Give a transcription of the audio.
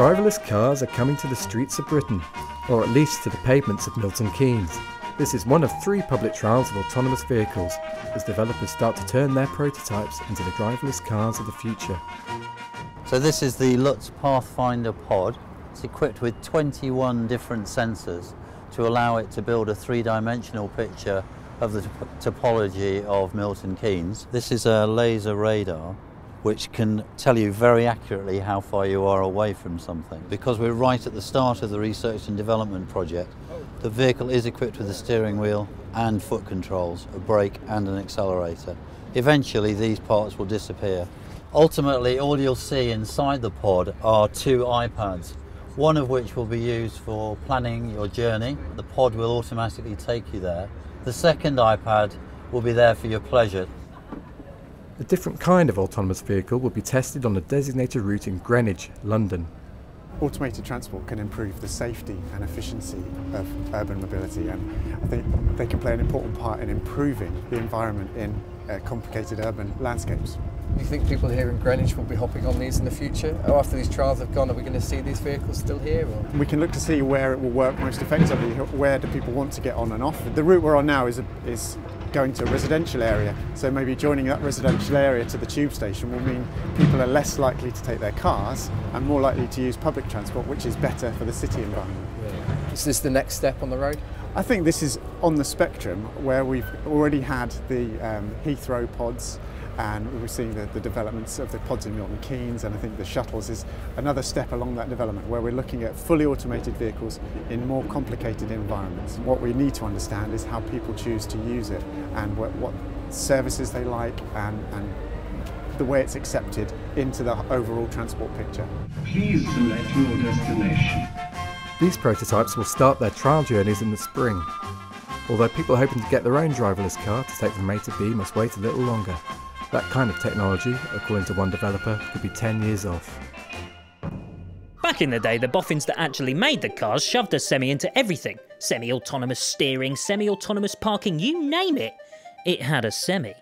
Driverless cars are coming to the streets of Britain, or at least to the pavements of Milton Keynes. This is one of three public trials of autonomous vehicles as developers start to turn their prototypes into the driverless cars of the future. So this is the Lutz Pathfinder pod. It's equipped with 21 different sensors to allow it to build a three-dimensional picture of the topology of Milton Keynes. This is a laser radar which can tell you very accurately how far you are away from something. Because we're right at the start of the research and development project, the vehicle is equipped with a steering wheel and foot controls, a brake and an accelerator. Eventually these parts will disappear. Ultimately all you'll see inside the pod are two iPads, one of which will be used for planning your journey. The pod will automatically take you there. The second iPad will be there for your pleasure. A different kind of autonomous vehicle will be tested on a designated route in Greenwich, London. Automated transport can improve the safety and efficiency of urban mobility and I think they can play an important part in improving the environment in uh, complicated urban landscapes. Do you think people here in Greenwich will be hopping on these in the future? Or after these trials have gone, are we going to see these vehicles still here? Or? We can look to see where it will work most effectively, where do people want to get on and off. The route we're on now is, a, is going to a residential area. So maybe joining that residential area to the tube station will mean people are less likely to take their cars and more likely to use public transport, which is better for the city environment. Is this the next step on the road? I think this is on the spectrum where we've already had the um, Heathrow pods and we're seeing the, the, developments of the pods in Milton Keynes and I think the shuttles is another step along that development where we're looking at fully automated vehicles in more complicated environments. What we need to understand is how people choose to use it and what, what services they like and, and the way it's accepted into the overall transport picture. Please select your destination. These prototypes will start their trial journeys in the spring, although people hoping to get their own driverless car to take from A to B must wait a little longer. That kind of technology, according to one developer, could be 10 years off. Back in the day, the boffins that actually made the cars shoved a semi into everything. Semi-autonomous steering, semi-autonomous parking, you name it. It had a semi.